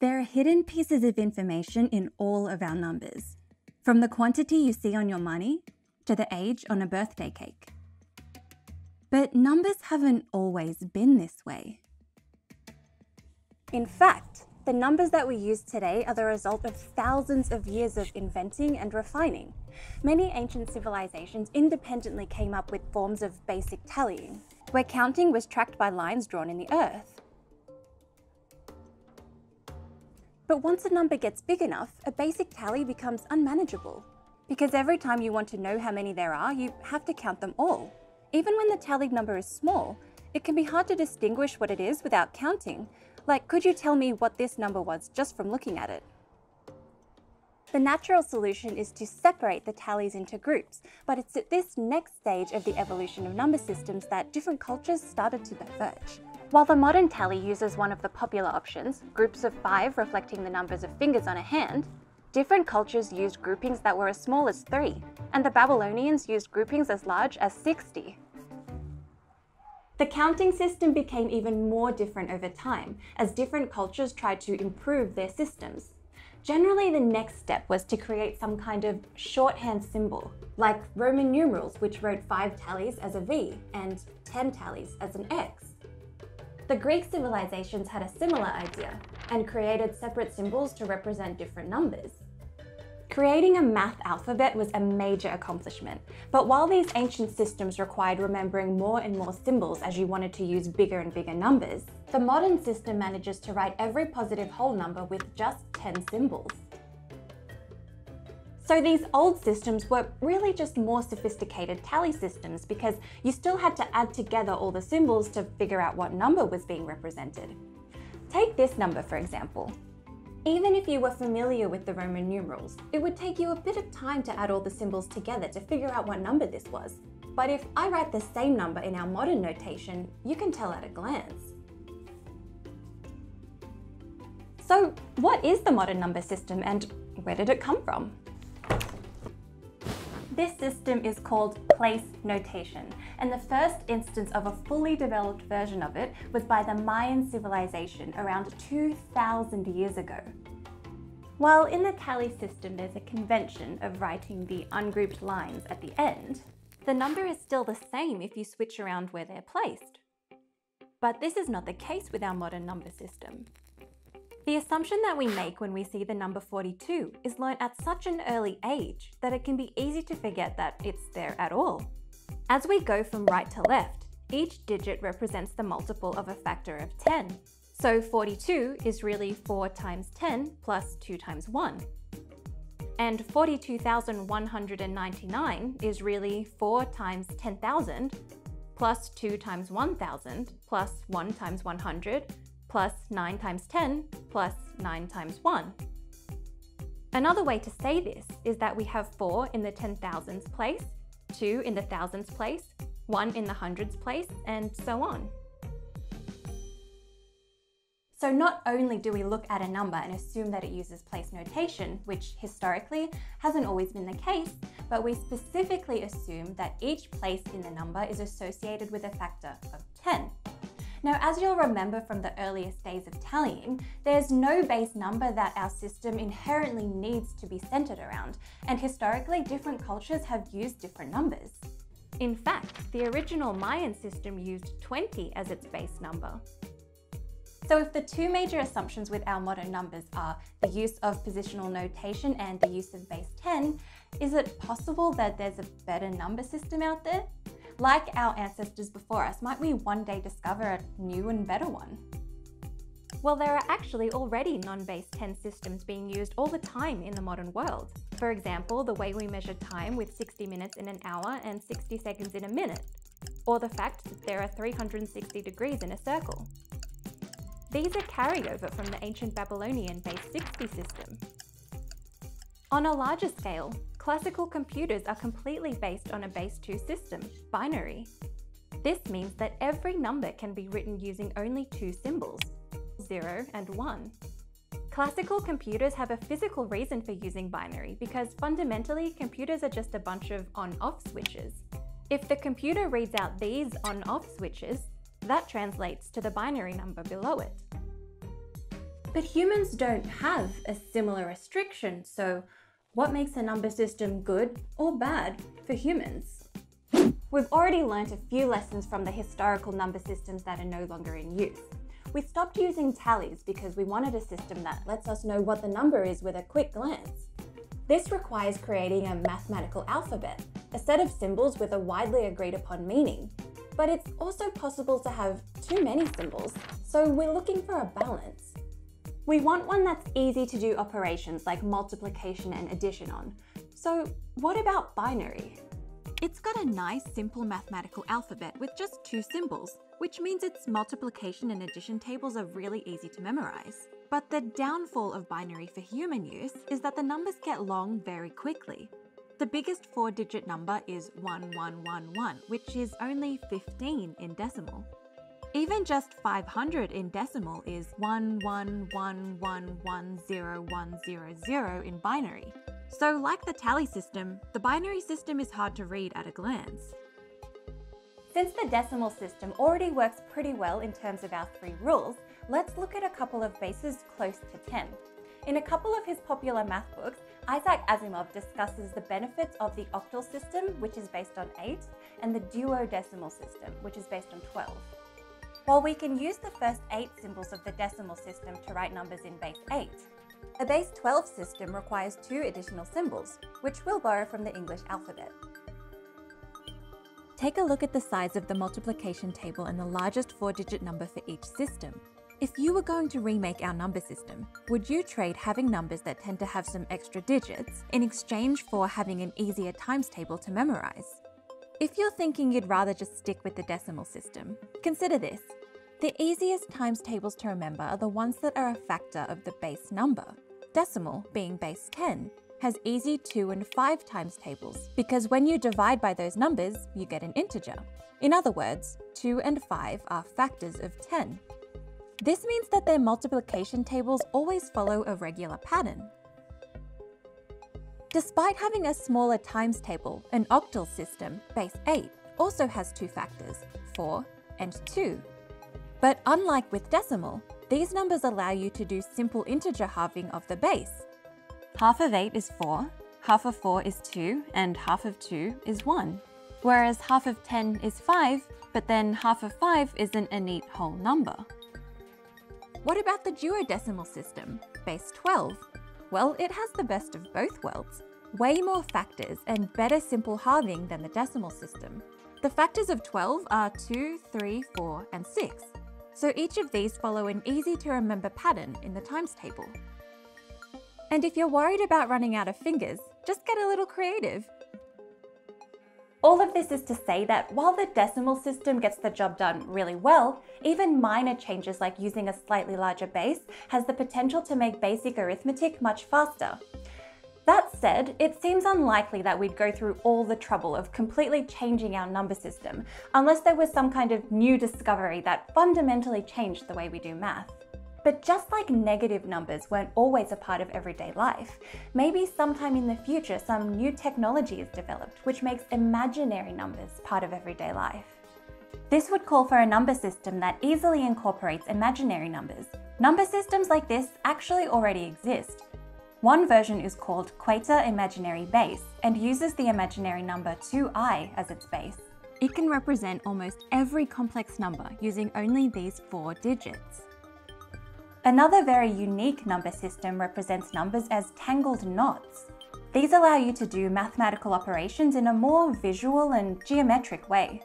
There are hidden pieces of information in all of our numbers, from the quantity you see on your money to the age on a birthday cake. But numbers haven't always been this way. In fact, the numbers that we use today are the result of thousands of years of inventing and refining. Many ancient civilizations independently came up with forms of basic tallying, where counting was tracked by lines drawn in the earth. But once a number gets big enough, a basic tally becomes unmanageable. Because every time you want to know how many there are, you have to count them all. Even when the tallied number is small, it can be hard to distinguish what it is without counting. Like, could you tell me what this number was just from looking at it? The natural solution is to separate the tallies into groups, but it's at this next stage of the evolution of number systems that different cultures started to diverge. While the modern tally uses one of the popular options, groups of five reflecting the numbers of fingers on a hand, different cultures used groupings that were as small as three, and the Babylonians used groupings as large as 60. The counting system became even more different over time, as different cultures tried to improve their systems. Generally, the next step was to create some kind of shorthand symbol, like Roman numerals, which wrote 5 tallies as a V and 10 tallies as an X. The Greek civilizations had a similar idea and created separate symbols to represent different numbers. Creating a math alphabet was a major accomplishment, but while these ancient systems required remembering more and more symbols as you wanted to use bigger and bigger numbers, the modern system manages to write every positive whole number with just 10 symbols. So these old systems were really just more sophisticated tally systems because you still had to add together all the symbols to figure out what number was being represented. Take this number for example. Even if you were familiar with the Roman numerals, it would take you a bit of time to add all the symbols together to figure out what number this was. But if I write the same number in our modern notation, you can tell at a glance. So what is the modern number system and where did it come from? This system is called place notation, and the first instance of a fully developed version of it was by the Mayan civilization around 2,000 years ago. While in the tally system there's a convention of writing the ungrouped lines at the end, the number is still the same if you switch around where they're placed. But this is not the case with our modern number system. The assumption that we make when we see the number 42 is learnt at such an early age that it can be easy to forget that it's there at all. As we go from right to left, each digit represents the multiple of a factor of 10. So 42 is really 4 times 10 plus 2 times 1. And 42,199 is really 4 times 10,000 plus 2 times 1,000 plus 1 times 100 plus 9 times 10 plus 9 times 1. Another way to say this is that we have 4 in the 10,000s place, 2 in the thousands place, 1 in the hundreds place, and so on. So not only do we look at a number and assume that it uses place notation, which historically hasn't always been the case, but we specifically assume that each place in the number is associated with a factor of 10. Now, as you'll remember from the earliest days of tallying, there's no base number that our system inherently needs to be centered around, and historically different cultures have used different numbers. In fact, the original Mayan system used 20 as its base number. So if the two major assumptions with our modern numbers are the use of positional notation and the use of base 10, is it possible that there's a better number system out there? Like our ancestors before us, might we one day discover a new and better one? Well, there are actually already non-base 10 systems being used all the time in the modern world. For example, the way we measure time with 60 minutes in an hour and 60 seconds in a minute, or the fact that there are 360 degrees in a circle. These are carryover from the ancient Babylonian base 60 system. On a larger scale, classical computers are completely based on a base 2 system, binary. This means that every number can be written using only two symbols, 0 and 1. Classical computers have a physical reason for using binary because fundamentally computers are just a bunch of on-off switches. If the computer reads out these on-off switches, that translates to the binary number below it. But humans don't have a similar restriction, so what makes a number system good or bad for humans? We've already learnt a few lessons from the historical number systems that are no longer in use. We stopped using tallies because we wanted a system that lets us know what the number is with a quick glance. This requires creating a mathematical alphabet, a set of symbols with a widely agreed upon meaning. But it's also possible to have too many symbols, so we're looking for a balance. We want one that's easy to do operations like multiplication and addition on. So what about binary? It's got a nice simple mathematical alphabet with just two symbols, which means its multiplication and addition tables are really easy to memorize. But the downfall of binary for human use is that the numbers get long very quickly. The biggest four digit number is 1111, which is only 15 in decimal. Even just 500 in decimal is 11111010 in binary. So like the tally system, the binary system is hard to read at a glance. Since the decimal system already works pretty well in terms of our three rules, let's look at a couple of bases close to 10. In a couple of his popular math books, Isaac Asimov discusses the benefits of the octal system, which is based on 8, and the duodecimal system, which is based on 12. While we can use the first 8 symbols of the decimal system to write numbers in base 8, a base 12 system requires two additional symbols, which we'll borrow from the English alphabet. Take a look at the size of the multiplication table and the largest four-digit number for each system. If you were going to remake our number system, would you trade having numbers that tend to have some extra digits in exchange for having an easier times table to memorize? If you're thinking you'd rather just stick with the decimal system, consider this. The easiest times tables to remember are the ones that are a factor of the base number. Decimal, being base 10, has easy 2 and 5 times tables because when you divide by those numbers, you get an integer. In other words, 2 and 5 are factors of 10. This means that their multiplication tables always follow a regular pattern. Despite having a smaller times table, an octal system, base 8, also has two factors, 4 and 2. But unlike with decimal, these numbers allow you to do simple integer halving of the base. Half of 8 is 4, half of 4 is 2, and half of 2 is 1. Whereas half of 10 is 5, but then half of 5 isn't a neat whole number. What about the duodecimal system, base 12? Well, it has the best of both worlds. Way more factors and better simple halving than the decimal system. The factors of 12 are 2, 3, 4, and 6. So each of these follow an easy to remember pattern in the times table. And if you're worried about running out of fingers, just get a little creative all of this is to say that while the decimal system gets the job done really well, even minor changes like using a slightly larger base has the potential to make basic arithmetic much faster. That said, it seems unlikely that we'd go through all the trouble of completely changing our number system unless there was some kind of new discovery that fundamentally changed the way we do math. But just like negative numbers weren't always a part of everyday life, maybe sometime in the future some new technology is developed which makes imaginary numbers part of everyday life. This would call for a number system that easily incorporates imaginary numbers. Number systems like this actually already exist. One version is called Quater Imaginary Base and uses the imaginary number 2i as its base. It can represent almost every complex number using only these four digits. Another very unique number system represents numbers as tangled knots. These allow you to do mathematical operations in a more visual and geometric way.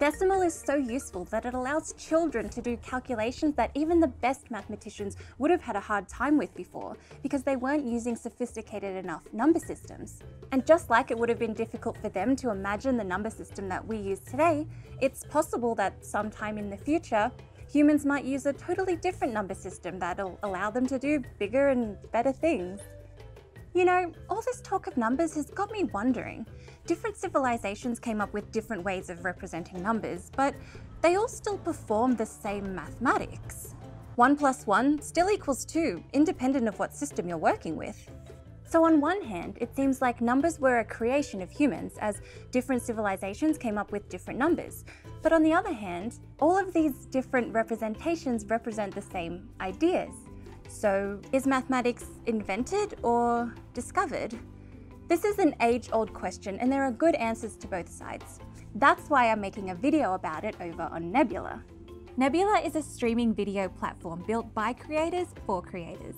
Decimal is so useful that it allows children to do calculations that even the best mathematicians would have had a hard time with before because they weren't using sophisticated enough number systems. And just like it would have been difficult for them to imagine the number system that we use today, it's possible that sometime in the future, humans might use a totally different number system that'll allow them to do bigger and better things. You know, all this talk of numbers has got me wondering. Different civilizations came up with different ways of representing numbers, but they all still perform the same mathematics. 1 plus 1 still equals 2, independent of what system you're working with. So on one hand, it seems like numbers were a creation of humans as different civilizations came up with different numbers. But on the other hand, all of these different representations represent the same ideas. So, is mathematics invented or discovered? This is an age-old question and there are good answers to both sides. That's why I'm making a video about it over on Nebula. Nebula is a streaming video platform built by creators for creators.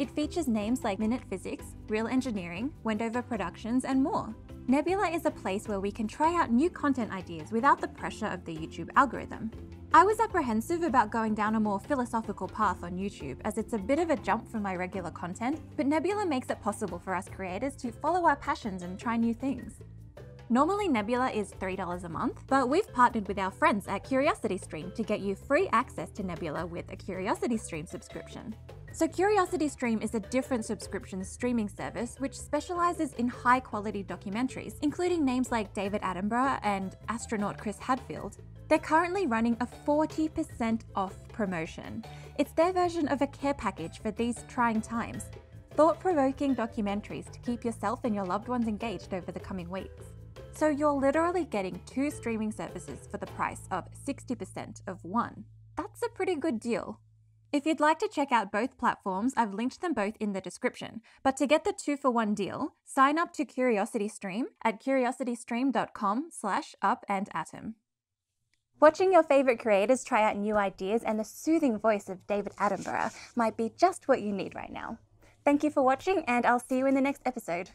It features names like Minute Physics, Real Engineering, Wendover Productions, and more. Nebula is a place where we can try out new content ideas without the pressure of the YouTube algorithm. I was apprehensive about going down a more philosophical path on YouTube as it's a bit of a jump from my regular content, but Nebula makes it possible for us creators to follow our passions and try new things. Normally Nebula is $3 a month, but we've partnered with our friends at CuriosityStream to get you free access to Nebula with a CuriosityStream subscription. So CuriosityStream is a different subscription streaming service which specializes in high quality documentaries, including names like David Attenborough and astronaut Chris Hadfield. They're currently running a 40% off promotion. It's their version of a care package for these trying times. Thought provoking documentaries to keep yourself and your loved ones engaged over the coming weeks. So you're literally getting two streaming services for the price of 60% of one. That's a pretty good deal. If you'd like to check out both platforms, I've linked them both in the description. But to get the two for one deal, sign up to CuriosityStream at curiositystream.com slash up and atom. Watching your favorite creators try out new ideas and the soothing voice of David Attenborough might be just what you need right now. Thank you for watching and I'll see you in the next episode.